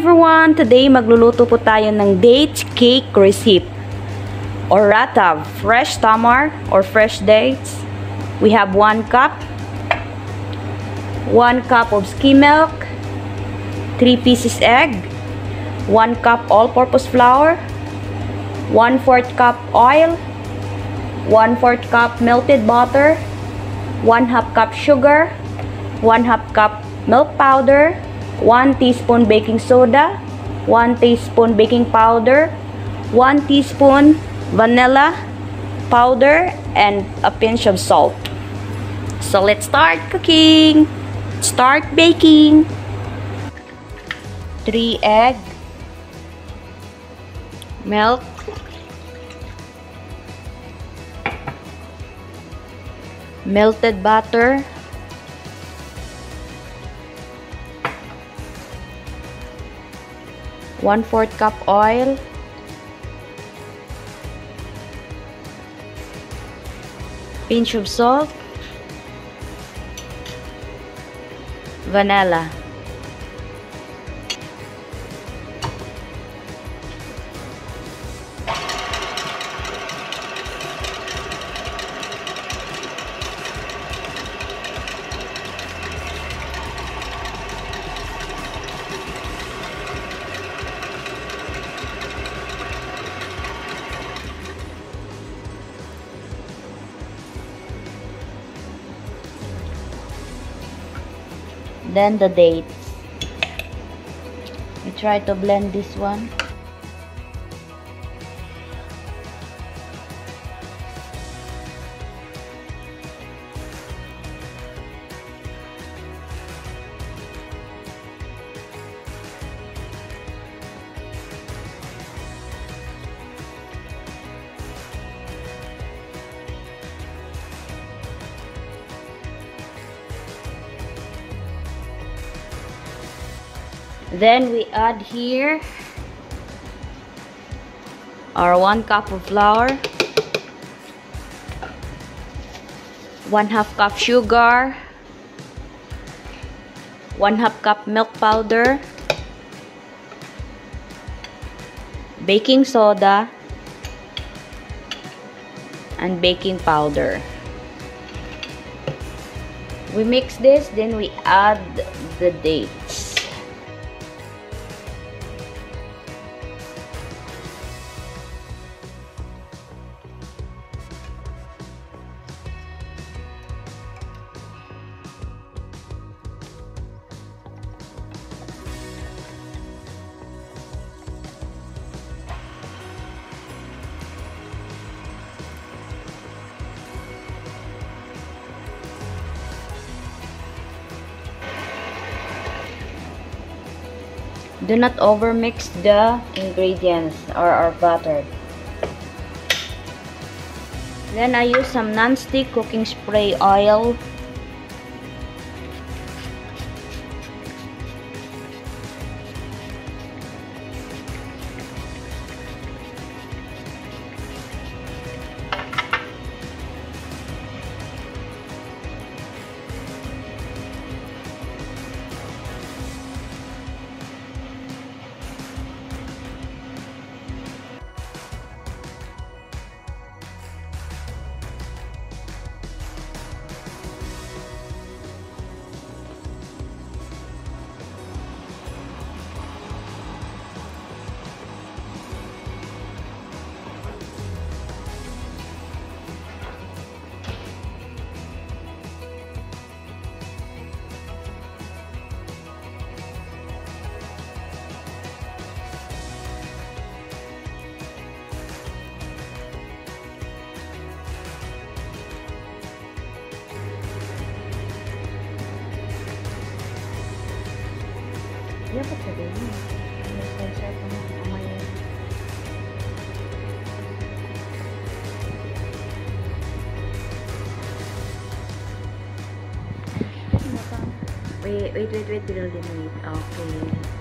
everyone! Today magluluto po tayo ng date cake recipe or rather fresh tamar or fresh dates. We have 1 cup. 1 cup of skim milk. 3 pieces egg. 1 cup all-purpose flour. 1 4 cup oil. 1 4 cup melted butter. 1 half cup sugar. 1 half cup milk powder 1 teaspoon baking soda, 1 teaspoon baking powder, 1 teaspoon vanilla powder, and a pinch of salt. So let's start cooking. Start baking. 3 egg, milk, melted butter, 1 4 cup oil, pinch of salt, vanilla. Then the dates. We try to blend this one. Then we add here our one cup of flour, one half cup sugar, one half cup milk powder, baking soda, and baking powder. We mix this, then we add the dates. Do not overmix the ingredients or our butter. Then I use some non-stick cooking spray oil. Dapat sabihin mo. Dispenser ko na. Mamaya. Wait, wait, wait, wait. Dinaldin, wait. Okay.